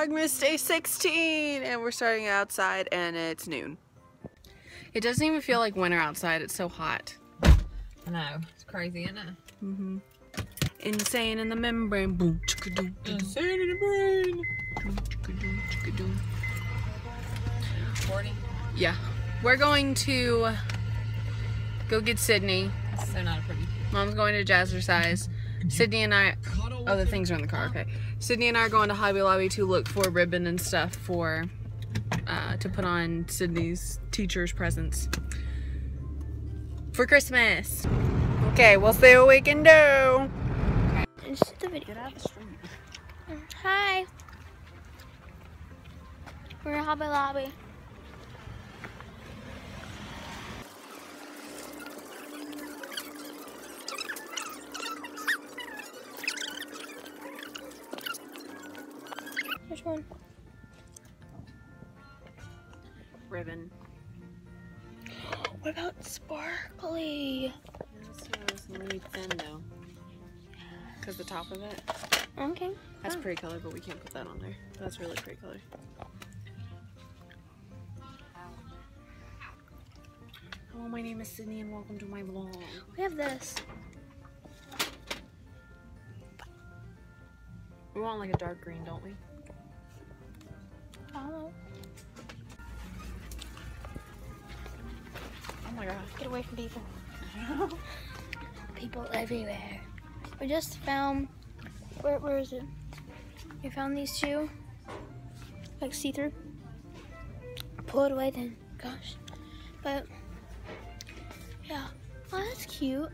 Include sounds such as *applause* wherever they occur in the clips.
Vlogmas Day 16 and we're starting outside and it's noon. It doesn't even feel like winter outside. It's so hot. I know. It's crazy, isn't it? Mm-hmm. Insane in the membrane. Boom, chicka-doo, Insane in the brain. boom, chicka-doo, chicka-doo. 40. Yeah. We're going to go get Sydney. That's so not a pretty. Mom's going to Jazzercise. Sydney and I. Oh, the things are in the car. Okay. Sydney and I are going to Hobby Lobby to look for ribbon and stuff for uh, to put on Sydney's teacher's presents for Christmas. Okay, we'll see what we can do. The video. Hi. We're at Hobby Lobby. Which one? Ribbon. What about sparkly? This is really thin though. Cause the top of it. Okay. That's fine. pretty color, but we can't put that on there. That's really pretty color. Hello, my name is Sydney and welcome to my vlog. We have this. We want like a dark green, don't we? Oh, Oh my god. get away from people. *laughs* people everywhere. We just found. Where, where is it? We found these two. Like see through. Pull it away then. Gosh. But. Yeah. Oh, that's cute.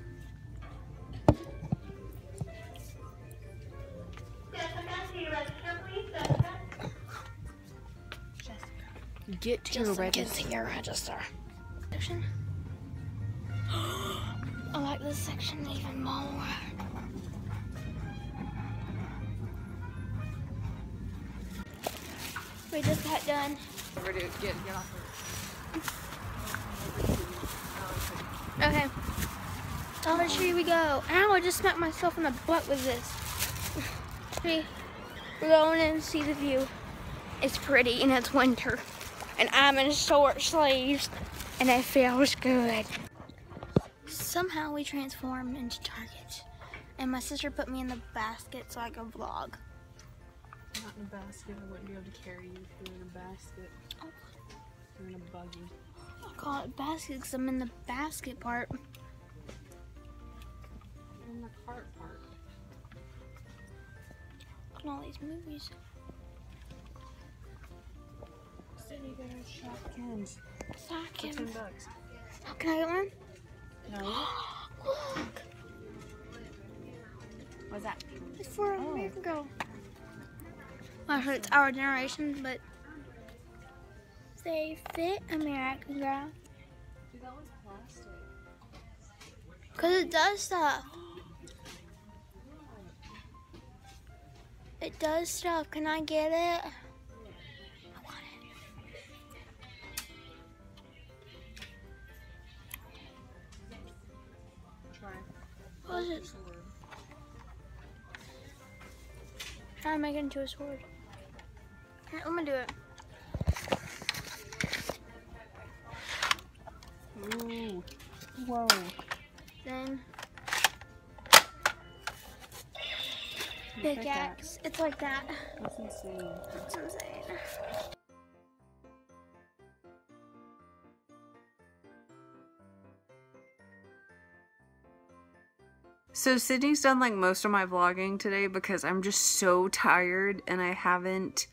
Get to your register. get to your register. Section. *gasps* I like this section even more. We just got done. We're gonna get, get off Okay. Dollar Tree we go. Ow, I just smacked myself in the butt with this. *laughs* See, we're going in and see the view. It's pretty and it's winter. And I'm in short sleeves and it feels good. Somehow we transformed into Target. And my sister put me in the basket so I could vlog. Not in a basket. I wouldn't be able to carry you if you were in a basket. Oh. You're in a buggy. Oh, I call it basket because I'm in the basket part. You're in the cart part. Look at all these movies. Sydney, go to Shopkins. Second. Ten bucks. Oh, can I get one? No. *gasps* Look, What's that? it's for Oh. American Girl. Well, I heard it's our generation, but they fit American Girl. Dude, that one's plastic. Because it does stuff. *gasps* It does stuff. Can I get it? Is it? Try to make it into a sword. Let me do it. Ooh. Whoa. Then pickaxe. It's like that. That's insane. That's insane. So Sydney's done like most of my vlogging today because I'm just so tired and I haven't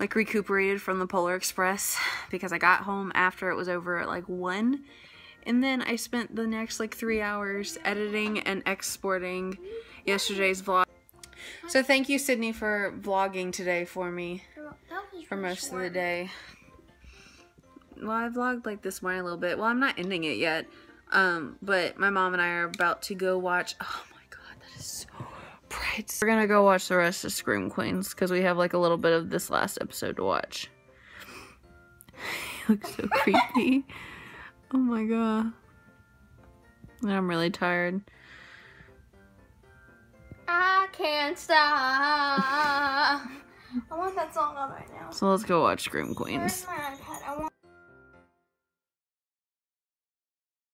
like recuperated from the Polar Express because I got home after it was over at like 1 and then I spent the next like 3 hours editing and exporting yesterday's vlog. So thank you Sydney for vlogging today for me for most of the day. Well, I vlogged like this morning a little bit. Well, I'm not ending it yet. Um, but my mom and I are about to go watch. Oh my god, that is so bright. We're gonna go watch the rest of Scream Queens because we have like a little bit of this last episode to watch. *laughs* he looks so creepy. *laughs* Oh my god. And I'm really tired. I can't stop. I want that song on right now. So let's go watch Scream Queens.